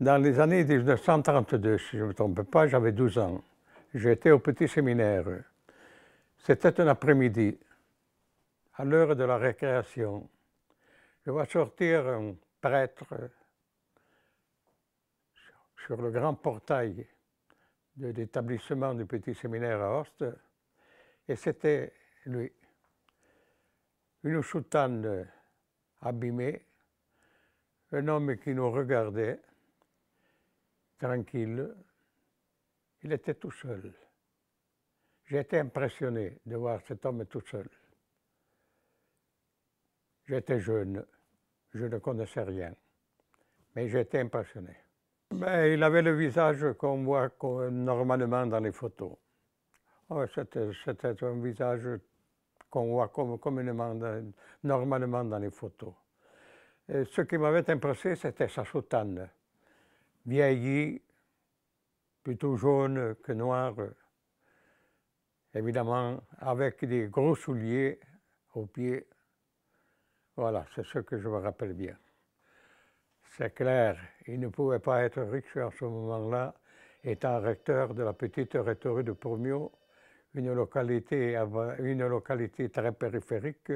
Dans les années 1932, si je ne me trompe pas, j'avais 12 ans. J'étais au petit séminaire. C'était un après-midi, à l'heure de la récréation. Je vois sortir un prêtre sur le grand portail de l'établissement du petit séminaire à Horst, et c'était lui. Une soutane abîmée, un homme qui nous regardait, tranquille. Il était tout seul. J'ai été impressionné de voir cet homme tout seul. J'étais jeune, je ne connaissais rien, mais j'étais impressionné. Ben, il avait le visage qu'on voit normalement dans les photos. Oh, c'était un visage qu'on voit communément, normalement dans les photos. ce qui m'avait impressionné, c'était sa soutane, vieillie, plutôt jaune que noire, évidemment avec des gros souliers aux pieds. Voilà, c'est ce que je me rappelle bien. C'est clair, il ne pouvait pas être riche en ce moment-là, étant recteur de la petite rhétorique de Pomio, une localité, une localité très périphérique,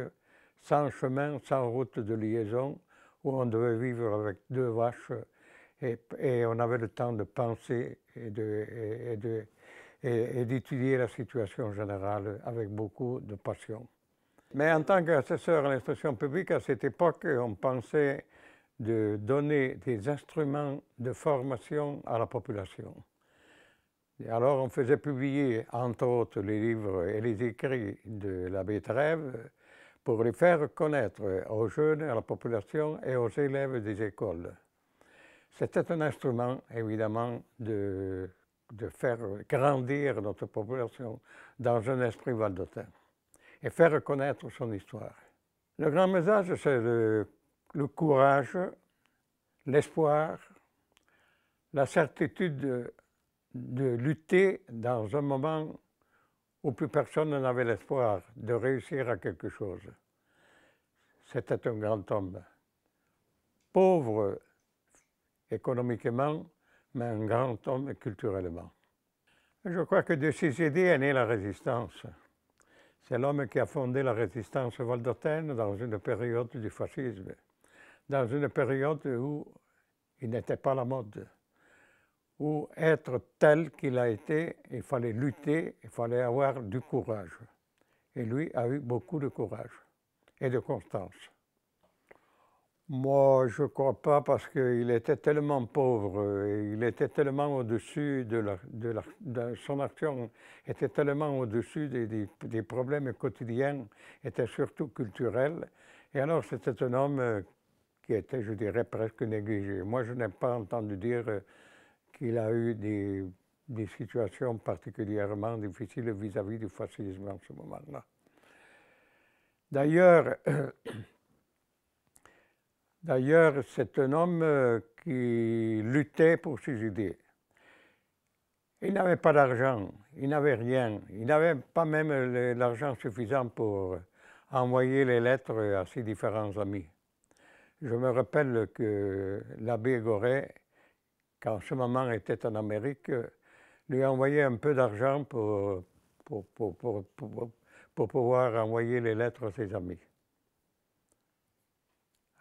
sans chemin, sans route de liaison, où on devait vivre avec deux vaches et, on avait le temps de penser et d'étudier la situation générale avec beaucoup de passion. Mais en tant qu'assesseur à l'instruction publique, à cette époque, on pensait de donner des instruments de formation à la population. alors on faisait publier, entre autres, les livres et les écrits de l'abbé Trèves pour les faire connaître aux jeunes, à la population et aux élèves des écoles. C'était un instrument, évidemment, de, de, faire grandir notre population dans un esprit valdotin et faire connaître son histoire. Le grand message, c'est le le courage, l'espoir, la certitude de, lutter dans un moment où plus personne n'avait l'espoir de réussir à quelque chose. C'était un grand homme, pauvre économiquement, mais un grand homme culturellement. Je crois que de ces idées est née la résistance. C'est l'homme qui a fondé la résistance valdotaine dans une période du fascisme dans une période où il n'était pas la mode, où être tel qu'il a été, il fallait lutter, il fallait avoir du courage. Et lui a eu beaucoup de courage et de constance. Moi, je ne crois pas parce qu'il était tellement pauvre, il était tellement au-dessus de, son action, était tellement au-dessus des, problèmes quotidiens, était surtout culturel. Et alors, c'était un homme qui était, je dirais, presque négligé. Moi, je n'ai pas entendu dire euh, qu'il a eu des, situations particulièrement difficiles vis-à-vis du fascisme en ce moment-là. D'ailleurs, D'ailleurs, c'est un homme euh, qui luttait pour ses idées. Il n'avait pas d'argent, il n'avait rien, il n'avait pas même l'argent suffisant pour envoyer les lettres à ses différents amis. Je me rappelle que l'abbé Goret, quand ce moment était en Amérique, lui a envoyé un peu d'argent pour, pour, pour, pouvoir envoyer les lettres à ses amis.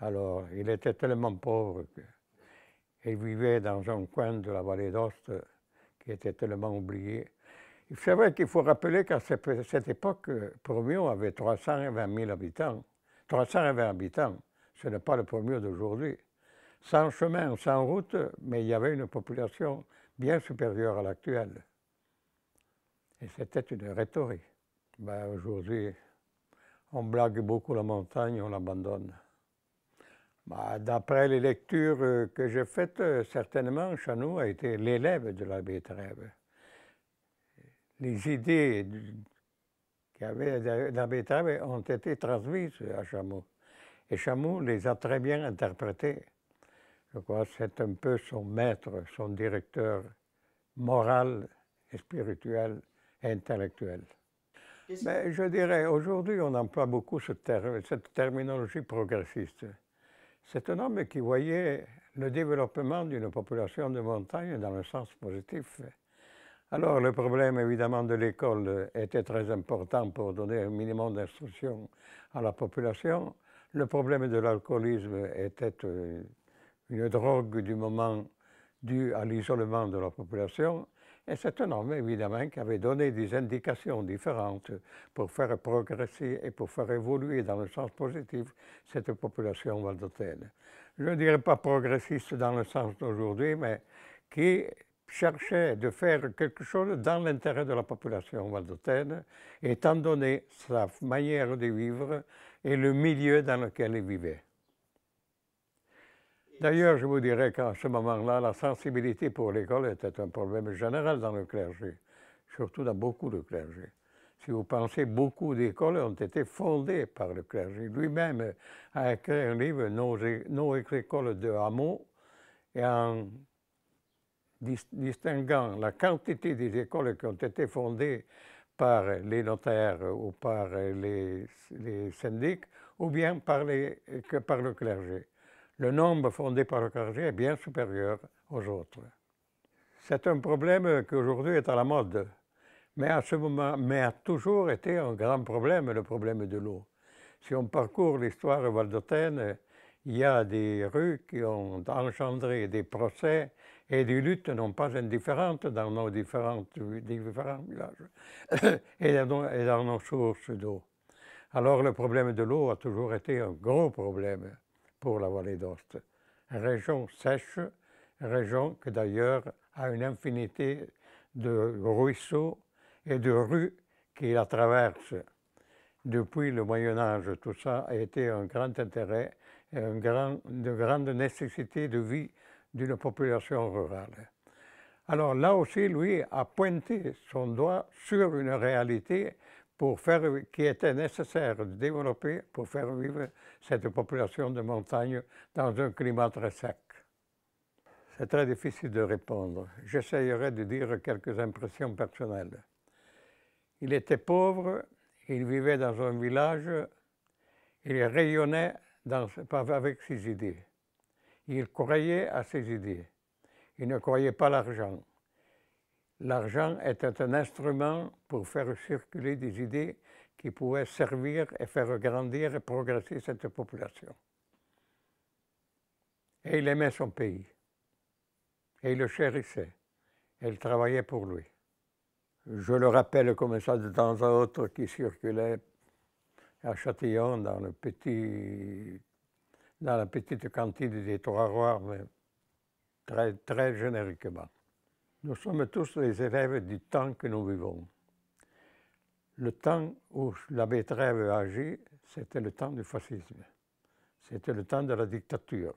Alors, il était tellement pauvre qu'il vivait dans un coin de la vallée d'Ost qui était tellement oublié. C'est vrai qu'il faut rappeler qu'à cette époque, Promio avait 320 000 habitants. 320 habitants ce n'est pas le premier d'aujourd'hui. Sans chemin, sans route, mais il y avait une population bien supérieure à l'actuelle. Et c'était une rhétorique. Ben, aujourd'hui, on blague beaucoup la montagne, on l'abandonne. Ben, d'après les lectures que j'ai faites, certainement, Chanou a été l'élève de l'abbé Trèves. Les idées qu'avait l'abbé Trèves ont été transmises à Chameau. Et Chamoux les a très bien interprétés. Je crois que c'est un peu son maître, son directeur moral et spirituel et intellectuel. Mais je dirais, aujourd'hui, on emploie beaucoup cette terminologie progressiste. C'est un homme qui voyait le développement d'une population de montagne dans le sens positif. Alors le problème évidemment de l'école était très important pour donner un minimum d'instruction à la population. Le problème de l'alcoolisme était euh, une drogue du moment due à l'isolement de la population. Et c'est un homme, évidemment, qui avait donné des indications différentes pour faire progresser et pour faire évoluer dans le sens positif cette population valdôtaine. Je ne dirais pas progressiste dans le sens d'aujourd'hui, mais qui cherchait de faire quelque chose dans l'intérêt de la population valdôtaine, étant donné sa manière de vivre et le milieu dans lequel il vivait. D'ailleurs, je vous dirais qu'à ce moment-là, la sensibilité pour l'école était un problème général dans le clergé, surtout dans beaucoup de clergés. Si vous pensez, beaucoup d'écoles ont été fondées par le clergé. Lui-même a écrit un livre, Nos, Nos écoles de hameaux, et en distinguant la quantité des écoles qui ont été fondées par les notaires ou par les, syndics, ou bien que par le clergé le nombre fondé par le clergé est bien supérieur aux autres. C'est un problème qui aujourd'hui est à la mode, mais mais a toujours été un grand problème, le problème de l'eau. Si on parcourt l'histoire valdôtaine, il y a des rues qui ont engendré des procès et des luttes non pas indifférentes dans nos différents villages et dans nos sources d'eau. Alors le problème de l'eau a toujours été un gros problème pour la vallée d'Ost. Région sèche, région qui d'ailleurs a une infinité de ruisseaux et de rues qui la traversent. Depuis le Moyen Âge, tout ça a été un grand intérêt et une grand, de grande nécessité de vie d'une population rurale. Alors là aussi, lui a pointé son doigt sur une réalité qui était nécessaire de développer pour faire vivre cette population de montagne dans un climat très sec. C'est très difficile de répondre. J'essayerai de dire quelques impressions personnelles. Il était pauvre, il vivait dans un village, il rayonnait avec ses idées. Il croyait à ses idées. Il ne croyait pas l'argent. L'argent était un instrument pour faire circuler des idées qui pouvaient servir et faire grandir et progresser cette population. Et il aimait son pays. Et il le chérissait. Et il travaillait pour lui. Je le rappelle comme ça de temps à autre qui circulait à Châtillon dans, la petite cantine des Trois-Rois, mais très, très génériquement. Nous sommes tous les élèves du temps que nous vivons. Le temps où l'abbé Trèves agit, c'était le temps du fascisme. C'était le temps de la dictature.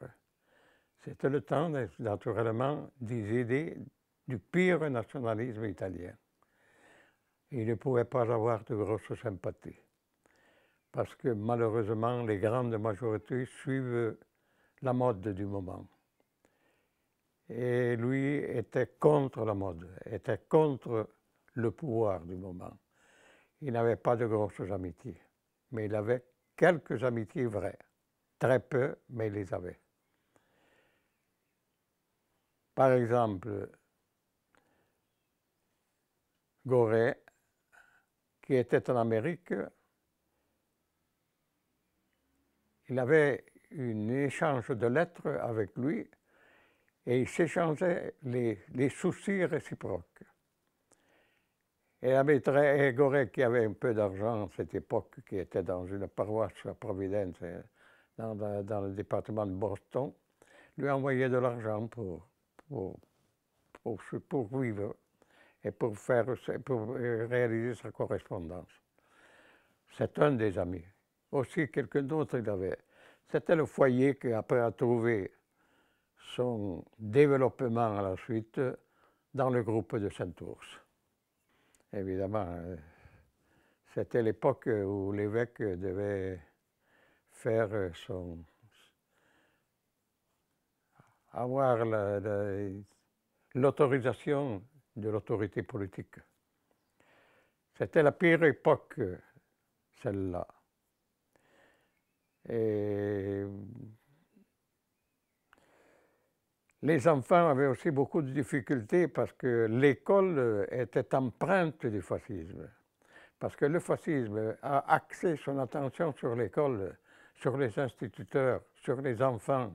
C'était le temps, naturellement, des idées du pire nationalisme italien. Il ne pouvait pas avoir de grosses sympathies. Parce que malheureusement, les grandes majorités suivent la mode du moment et lui était contre la mode, était contre le pouvoir du moment. Il n'avait pas de grosses amitiés, mais il avait quelques amitiés vraies, très peu, mais il les avait. Par exemple, Gorée, qui était en Amérique, il avait un échange de lettres avec lui et ils s'échangeaient les, soucis réciproques. Et l'abbé Goré, qui avait un peu d'argent à cette époque, qui était dans une paroisse à Providence, dans, le département de Boston, lui envoyait de l'argent pour, pour, pour, vivre et pour, faire, pour réaliser sa correspondance. C'est un des amis. Aussi, quelqu'un d'autre il avait. C'était le foyer qui, après, a trouvé son développement à la suite dans le groupe de Saint-Ours. Évidemment, euh, c'était l'époque où l'évêque devait faire son avoir l'autorisation de l'autorité politique. C'était la pire époque, celle-là. Et Les enfants avaient aussi beaucoup de difficultés parce que l'école était empreinte du fascisme. Parce que le fascisme a axé son attention sur l'école, sur les instituteurs, sur les enfants,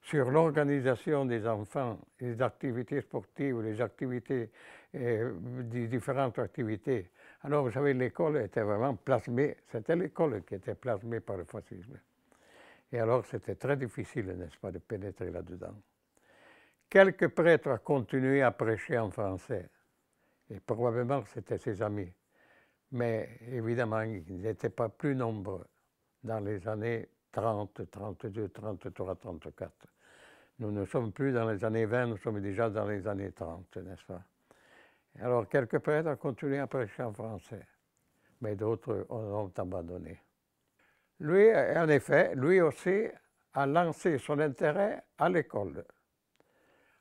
sur l'organisation des enfants, les activités sportives, les activités, euh, différentes activités. Alors, vous savez, l'école était vraiment plasmée, c'était l'école qui était plasmée par le fascisme. Et alors, c'était très difficile, n'est-ce pas, de pénétrer là-dedans. Quelques prêtres ont continué à prêcher en français, et probablement c'était ses amis. Mais évidemment, ils n'étaient pas plus nombreux dans les années 30, 32, 33, 34. Nous ne sommes plus dans les années 20, nous sommes déjà dans les années 30, n'est-ce pas? Alors, quelques prêtres ont continué à prêcher en français, mais d'autres ont abandonné. Lui, en effet, lui aussi a lancé son intérêt à l'école,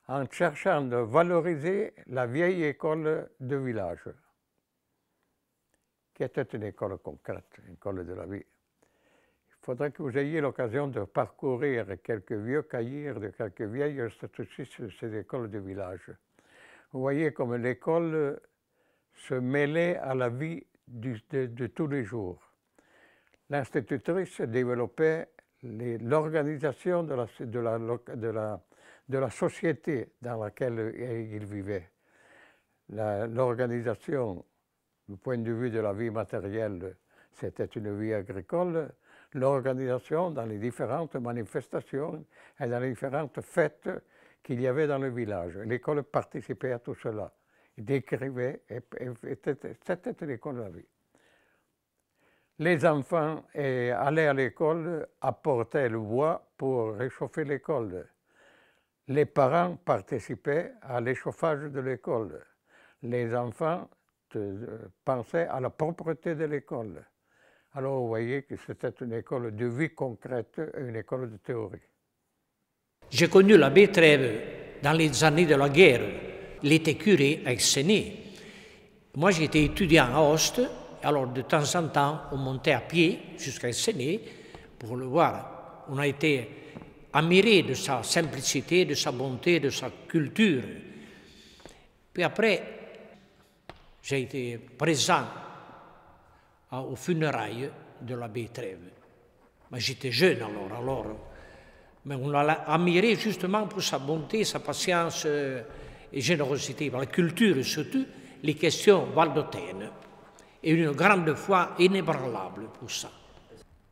en cherchant de valoriser la vieille école de village, qui était une école concrète, une école de la vie faudrait que vous ayez l'occasion de parcourir quelques vieux cahiers de quelques vieilles statistiques de ces écoles de village. Vous voyez comme l'école se mêlait à la vie de, tous les jours. L'institutrice développait l'organisation de, la, de, la, de la société dans laquelle il vivait. L'organisation, du point de vue de la vie matérielle, c'était une vie agricole, l'organisation dans les différentes manifestations et dans les différentes fêtes qu'il y avait dans le village. L'école participait à tout cela. Décrivait, et, c'était l'école de la vie. Les enfants allaient à l'école, apportaient le bois pour réchauffer l'école. Les parents participaient à l'échauffage de l'école. Les enfants euh, pensaient à la propreté de l'école. Alors vous voyez que c'était une école de vie concrète et une école de théorie. J'ai connu l'abbé Trèves dans les années de la guerre. Il était curé à Séné. Moi, j'étais étudiant à Hoste, alors de temps en temps, on montait à pied jusqu'à Séné pour le voir. On a été admiré de sa simplicité, de sa bonté, de sa culture. Puis après, j'ai été présent aux funérailles de l'abbé Trèves. Mais j'étais jeune alors, alors. Mais on l'a admiré justement pour sa bonté, sa patience euh, et générosité, pour la culture surtout, les questions valdotènes. Et une grande foi inébranlable pour ça.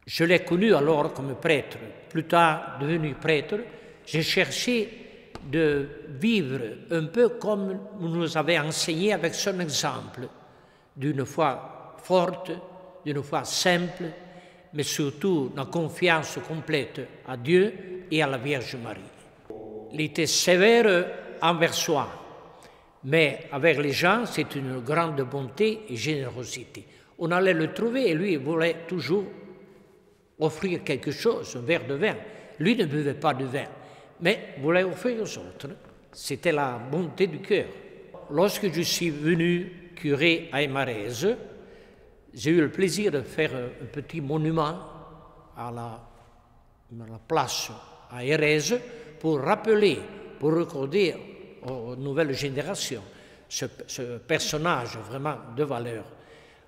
Je l'ai connu alors comme prêtre. Plus tard, devenu prêtre, j'ai cherché de vivre un peu comme nous avez enseigné avec son exemple, d'une foi forte, d'une foi simple, mais surtout une confiance complète à Dieu et à la Vierge Marie. Il était sévère envers soi, mais avec les gens, c'est une grande bonté et générosité. On allait le trouver et lui voulait toujours offrir quelque chose, un verre de vin. Lui ne buvait pas de vin, mais voulait offrir aux autres. C'était la bonté du cœur. Lorsque je suis venu curé à Emarèse, j'ai eu le plaisir de faire un petit monument à la, place à Erez pour rappeler, pour recorder aux nouvelles générations ce, personnage vraiment de valeur,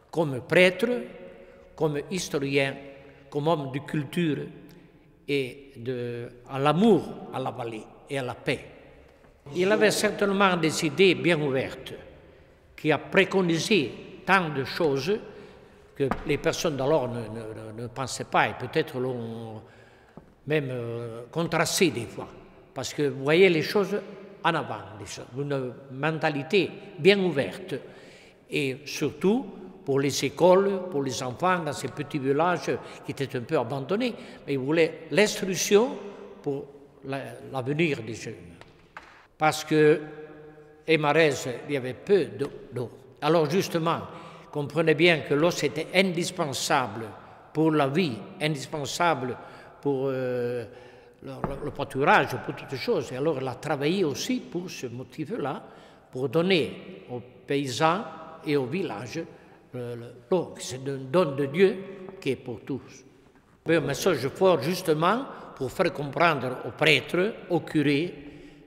comme prêtre, comme historien, comme homme de culture et de, à l'amour à la vallée et à la paix. Il avait certainement des idées bien ouvertes, qui a préconisé tant de choses que les personnes d'alors ne, pensaient pas et peut-être l'ont même euh, contrasté des fois. Parce que vous voyez les choses en avant, une mentalité bien ouverte. Et surtout pour les écoles, pour les enfants dans ces petits villages qui étaient un peu abandonnés, mais ils voulaient l'instruction pour l'avenir des jeunes. Parce que Emarez, il y avait peu d'eau. Alors justement, comprenez bien que l'eau c'était indispensable pour la vie, indispensable pour euh, le, pâturage, pour toutes choses. Et alors elle a travaillé aussi pour ce motif-là, pour donner aux paysans et aux villages l'eau. C'est un don de Dieu qui est pour tous. Un message fort justement pour faire comprendre aux prêtres, aux curés,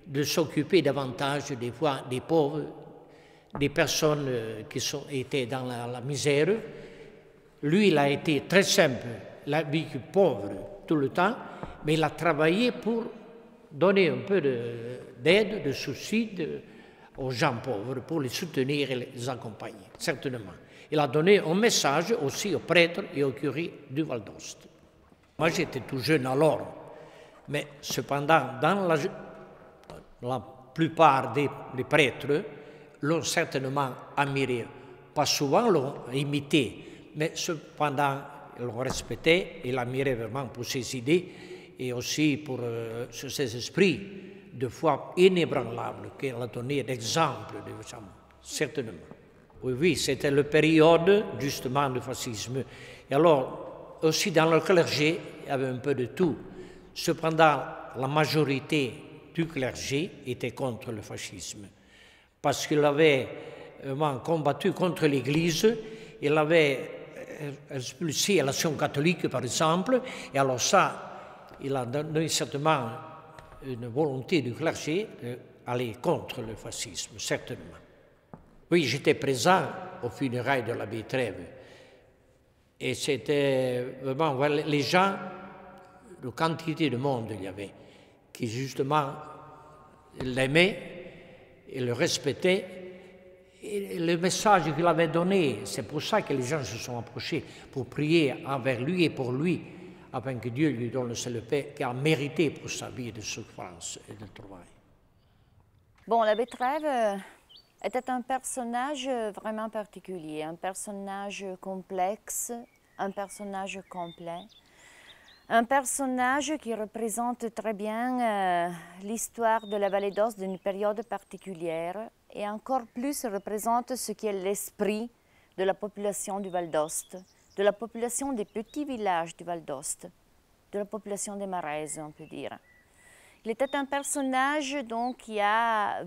de s'occuper davantage des fois des pauvres, des personnes euh, qui étaient dans la, misère. Lui, il a été très simple, il a vécu pauvre tout le temps, mais il a travaillé pour donner un peu d'aide, de, de aux gens pauvres, pour les soutenir et les accompagner, certainement. Il a donné un message aussi aux prêtres et aux curés du Val d'Ost. Moi, j'étais tout jeune alors, mais cependant, dans la, plupart des, prêtres l'ont certainement admiré. Pas souvent l'ont imité, mais cependant, l'ont respecté et l'admiraient vraiment pour ses idées et aussi pour euh, ses esprits de foi inébranlable qu'il a donné d'exemple, certainement. Oui, oui, c'était la période justement du fascisme. Et alors, aussi dans le clergé, il y avait un peu de tout. Cependant, la majorité du clergé était contre le fascisme, parce qu'il avait vraiment combattu contre l'Église, il avait expulsé l'action catholique, par exemple, et alors ça, il a donné certainement une volonté du clergé d'aller contre le fascisme, certainement. Oui, j'étais présent au funérailles de l'abbé Trèves, et c'était vraiment, les gens, de quantité de monde il y avait qui justement l'aimait et le respectait. Et le message qu'il avait donné, c'est pour ça que les gens se sont approchés, pour prier envers lui et pour lui, afin que Dieu lui donne le paix qu'il a mérité pour sa vie de souffrance et de travail. Bon, l'abbé Trèves euh, était un personnage vraiment particulier, un personnage complexe, un personnage complet un personnage qui représente très bien euh, l'histoire de la vallée d'Os d'une période particulière et encore plus représente ce qui est l'esprit de la population du Val d'Ost, de la population des petits villages du Val d'Ost, de la population des Maraises, on peut dire. Il était un personnage donc qui a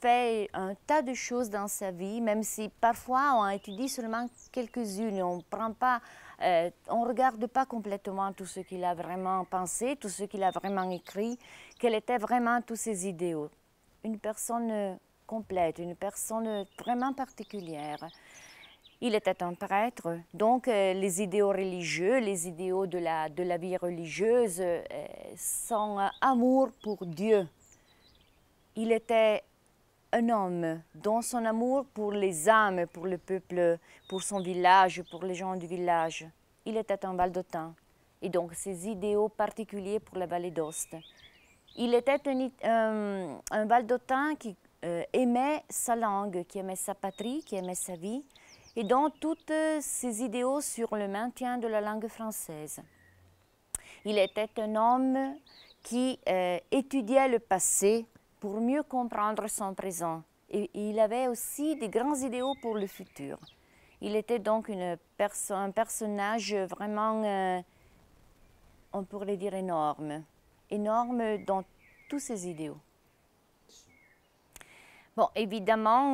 fait un tas de choses dans sa vie, même si parfois on étudie seulement quelques-unes, on prend pas euh, on regarde pas complètement tout ce qu'il a vraiment pensé, tout ce qu'il a vraiment écrit, quels étaient vraiment tous ses idéaux. Une personne complète, une personne vraiment particulière. Il était un prêtre, donc euh, les idéaux religieux, les idéaux de la, de la vie religieuse, euh, son amour pour Dieu. Il était un homme dont son amour pour les âmes, pour le peuple, pour son village, pour les gens du village, il était un Valdotin, et donc ses idéaux particuliers pour la vallée d'Ost. Il était un, Valdotin qui euh, aimait sa langue, qui aimait sa patrie, qui aimait sa vie, et dont toutes ses idéaux sur le maintien de la langue française. Il était un homme qui euh, étudiait le passé pour mieux comprendre son présent. Et il avait aussi des grands idéaux pour le futur. Il était donc une un personnage vraiment, euh, on pourrait dire, énorme. Énorme dans tous ses idéaux. Bon, évidemment,